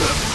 Welcome.